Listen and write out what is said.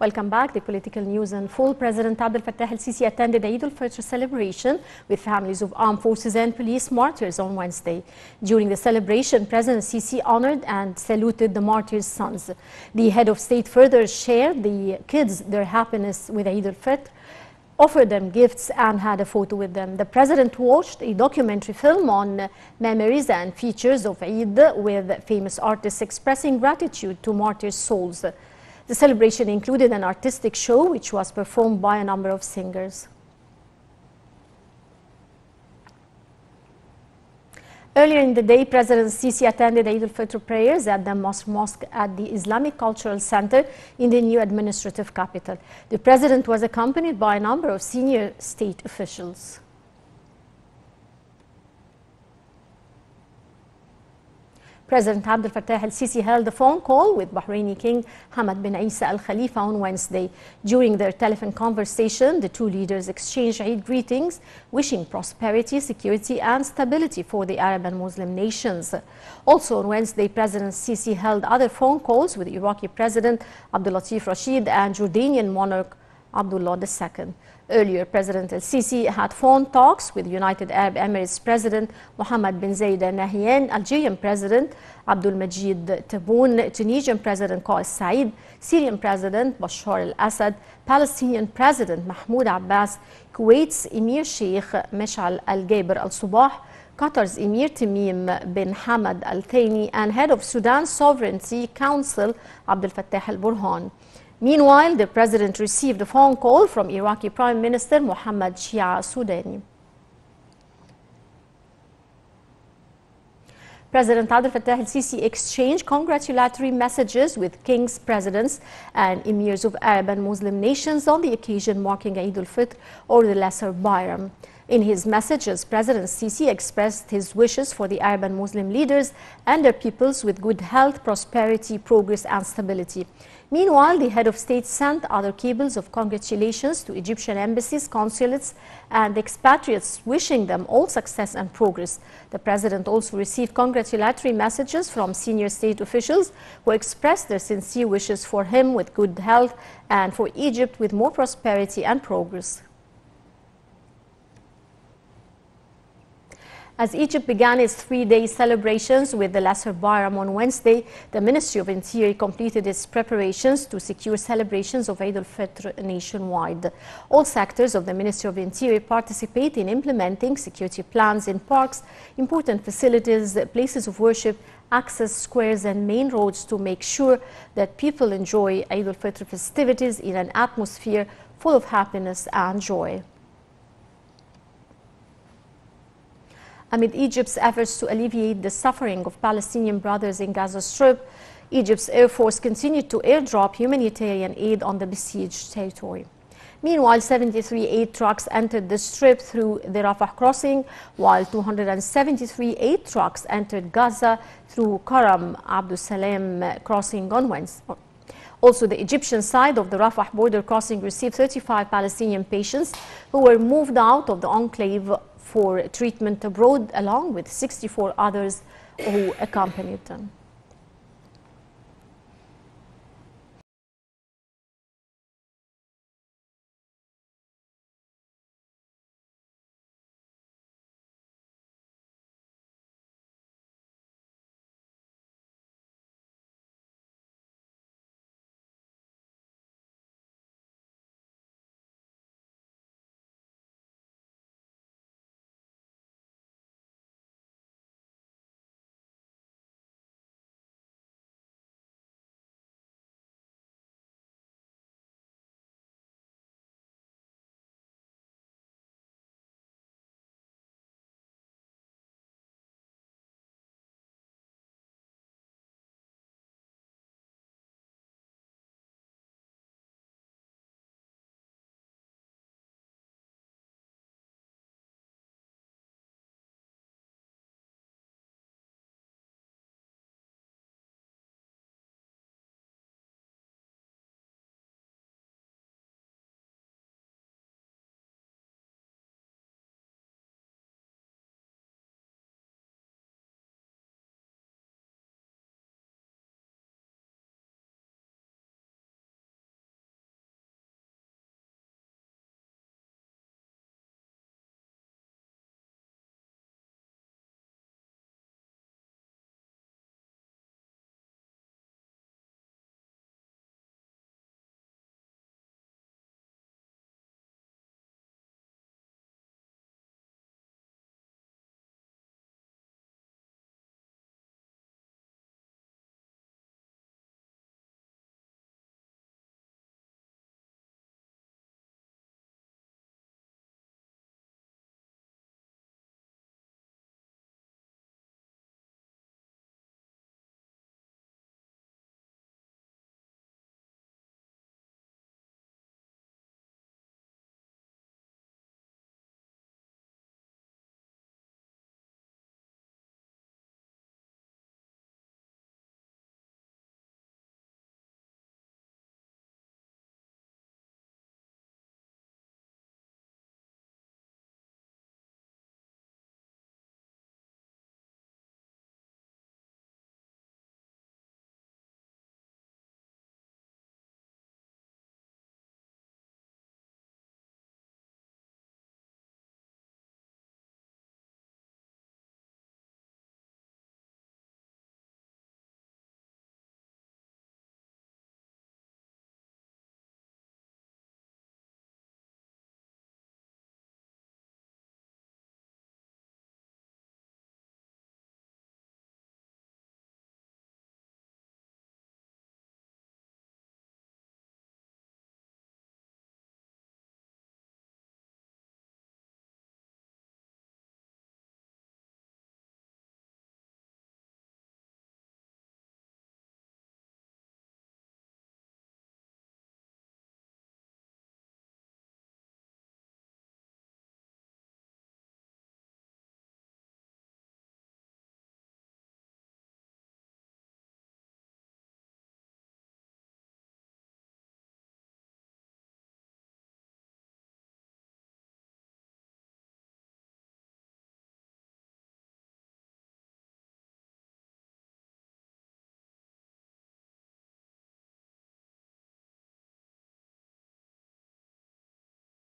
Welcome back. The political news and full. President Abdel Fattah el-Sisi attended Eid al-Fitr celebration with families of armed forces and police martyrs on Wednesday. During the celebration, President Sisi honored and saluted the martyrs' sons. The head of state further shared the kids their happiness with Eid al-Fitr offered them gifts and had a photo with them. The president watched a documentary film on memories and features of Eid with famous artists expressing gratitude to martyrs' souls. The celebration included an artistic show which was performed by a number of singers. Earlier in the day, President Sisi attended Eid al-Fitr prayers at the Mosque Mosque at the Islamic Cultural Center in the new administrative capital. The president was accompanied by a number of senior state officials. President Abdel Fattah el-Sisi held a phone call with Bahraini King Hamad bin Isa Al Khalifa on Wednesday. During their telephone conversation, the two leaders exchanged Eid greetings, wishing prosperity, security, and stability for the Arab and Muslim nations. Also on Wednesday, President Sisi held other phone calls with Iraqi President Abdul Latif Rashid and Jordanian monarch Abdullah II. Earlier, President el-Sisi had phone talks with United Arab Emirates President Mohammed bin Zayed Al Nahyan, Algerian President Abdul Majid Tebboune, Tunisian President Kais Saied, Syrian President Bashar al-Assad, Palestinian President Mahmoud Abbas, Kuwait's Emir Sheikh Meshal al-Gaber al-Subah, Qatar's Emir Tamim bin Hamad Al Thani, and head of Sudan's Sovereignty Council Abdel Fattah al-Burhan. Meanwhile, the president received a phone call from Iraqi Prime Minister Mohammad Shia Sudani. President Abdel Fattah el-Sisi exchanged congratulatory messages with kings, presidents, and emirs of Arab and Muslim nations on the occasion marking Eid al-Fitr or the Lesser Bayram. In his messages, President Sisi expressed his wishes for the Arab and Muslim leaders and their peoples with good health, prosperity, progress, and stability. Meanwhile, the head of state sent other cables of congratulations to Egyptian embassies, consulates, and expatriates, wishing them all success and progress. The president also received congratulatory messages from senior state officials who expressed their sincere wishes for him with good health and for Egypt with more prosperity and progress. As Egypt began its three-day celebrations with the Lesser Bayram on Wednesday, the Ministry of Interior completed its preparations to secure celebrations of Eid al-Fitr nationwide. All sectors of the Ministry of Interior participate in implementing security plans in parks, important facilities, places of worship, access squares and main roads to make sure that people enjoy Eid al-Fitr festivities in an atmosphere full of happiness and joy. Amid Egypt's efforts to alleviate the suffering of Palestinian brothers in Gaza Strip, Egypt's Air Force continued to airdrop humanitarian aid on the besieged territory. Meanwhile, 73 aid trucks entered the strip through the Rafah crossing, while 273 aid trucks entered Gaza through Karam Abu Salem crossing on Wednesday. Also, the Egyptian side of the Rafah border crossing received 35 Palestinian patients who were moved out of the enclave for treatment abroad along with 64 others who accompanied them.